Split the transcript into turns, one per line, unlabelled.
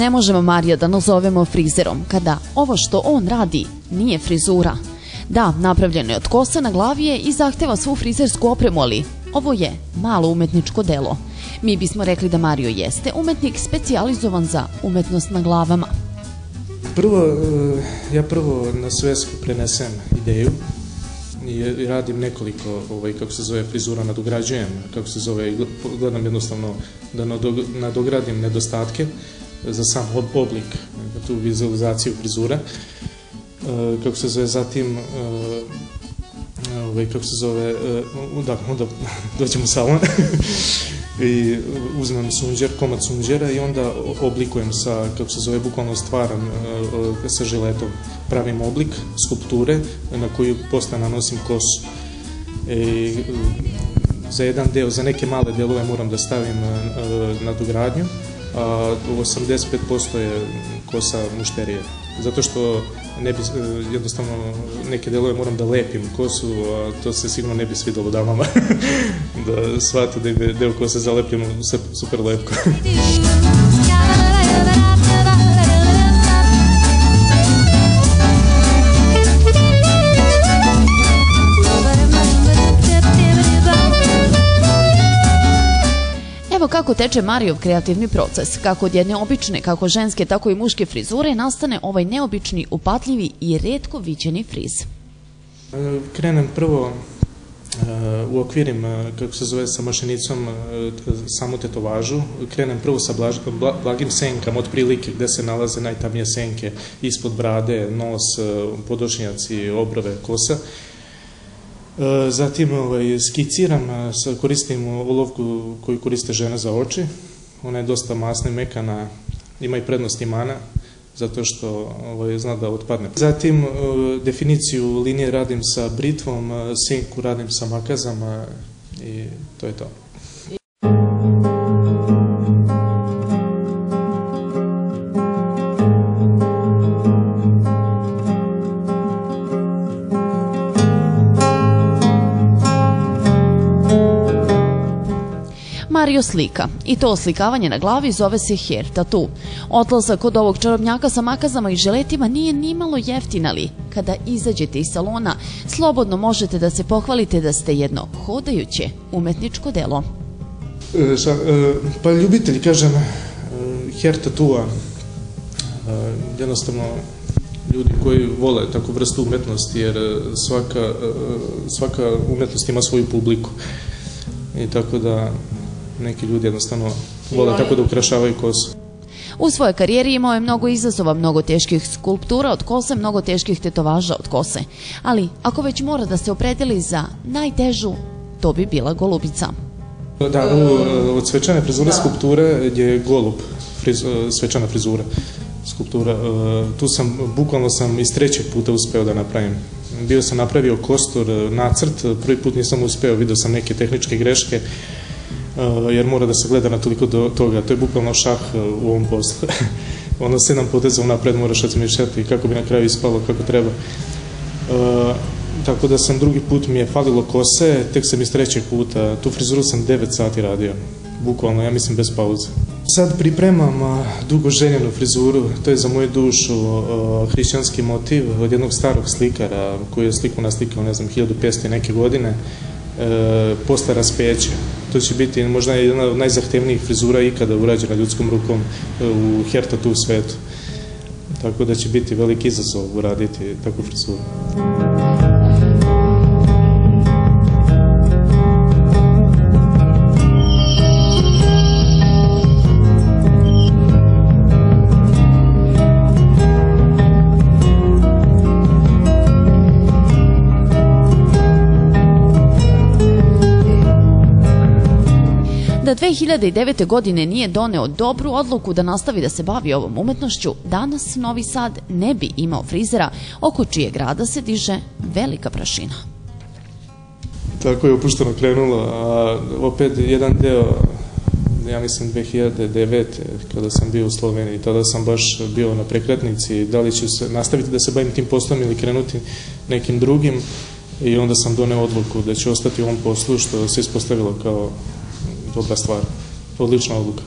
Ne, možemo Marija da nazovemo frizerom, kada ovo što on radi nije frizura. Da, napravljeno je od kosa na glavi je i zahteva svu frizersku opremu, ali ovo je malo umetničko delo. Mi bismo rekli da Mario jeste umetnik specijalizovan za umetnost na glavama.
Prvo, e, ja prvo na svesku prenesem ideju i radim nekoliko, ovaj, kako se zove, frizura nadograđujem, kako se zove, gledam jednostavno da nadogradim nedostatke za sam oblik, tu vizualizaciju frizura. E, kako se zove, zatim e, ovaj, kako se zove, da, onda dođemo u salon i uzmem sunđer, komad sunđera i onda oblikujem sa, kako se zove, bukvalno stvaram sa žiletom, pravim oblik skulpture na koju posle nanosim kosu. I, za jedan deo, za neke male delove moram da stavim na dogradnju, a 85% je kosa mušterije. Zato što ne bi, jednostavno neke delove moram da lepim kosu, a to se sigurno ne bi svidalo damama da shvate da je deo kose zalepljen super lepko.
Kako teče Marijov kreativni proces. Kako od jedne obične, kako ženske, tako i muške frizure nastane ovaj neobični, upatljivi i redko viđeni friz.
Krenem prvo u okvirim, kako se zove, sa mašinicom samu tetovažu. Krenem prvo sa blagim senkama, od prilike gde se nalaze najtamnije senke, ispod brade, nos, podočnjaci, obrove, kosa. Zatim ovaj, skiciram, koristim olovku koju koriste žene za oči. Ona je dosta masna i mekana, ima i prednost imana, zato što ovaj, zna da otpadne. Zatim definiciju linije radim sa britvom, senku radim sa makazama i to je to.
Mario slika. I to oslikavanje na glavi zove se hair tattoo. Odlazak kod ovog čarobnjaka sa makazama i želetima nije nimalo jeftin, ali kada izađete iz salona, slobodno možete da se pohvalite da ste jedno hodajuće umetničko delo.
E, sa, e, pa ljubitelji, kažem, e, hair tattoo jednostavno ljudi koji vole takvu vrstu umetnosti, jer svaka, svaka umetnost ima svoju publiku. I tako da neki ljudi jednostavno vole tako da ukrašavaju kosu.
U svojoj karijeri imao je mnogo izazova, mnogo teških skulptura od kose, mnogo teških tetovaža od kose. Ali ako već mora da se opredeli za najtežu, to bi bila golubica.
Da, u, od svečane frizure skulpture je golub, friz, svečana frizura skulptura. Tu sam, bukvalno sam iz trećeg puta uspeo da napravim. Bio sam napravio kostur, nacrt, prvi put nisam uspeo, vidio sam neke tehničke greške, jer mora da se gleda na toliko do toga. To je bukvalno šah u ovom poslu. ono sedam poteza unapred moraš razmišljati kako bi na kraju ispalo kako treba. Tako da sam drugi put mi je falilo kose, tek sam iz trećeg puta, tu frizuru sam 9 sati radio, bukvalno, ja mislim bez pauze. Sad pripremam dugo željenu frizuru, to je za moju dušu hrišćanski motiv od jednog starog slikara koji je sliku naslikao, ne znam, 1500 neke godine, posle raspeća. To će biti možda jedna od najzahtevnijih frizura ikada urađena ljudskom rukom u hair tattoo svetu. Tako da će biti veliki izazov uraditi takvu frizuru.
Da 2009. godine nije doneo dobru odluku da nastavi da se bavi ovom umetnošću, danas Novi Sad ne bi imao frizera oko čije grada se diže velika prašina.
Tako je opušteno krenulo, a opet jedan deo, ja mislim 2009. kada sam bio u Sloveniji, tada sam baš bio na prekretnici, da li ću se nastaviti da se bavim tim poslom ili krenuti nekim drugim i onda sam doneo odluku da ću ostati u ovom poslu što se ispostavilo kao добра ствар, одлична одлука.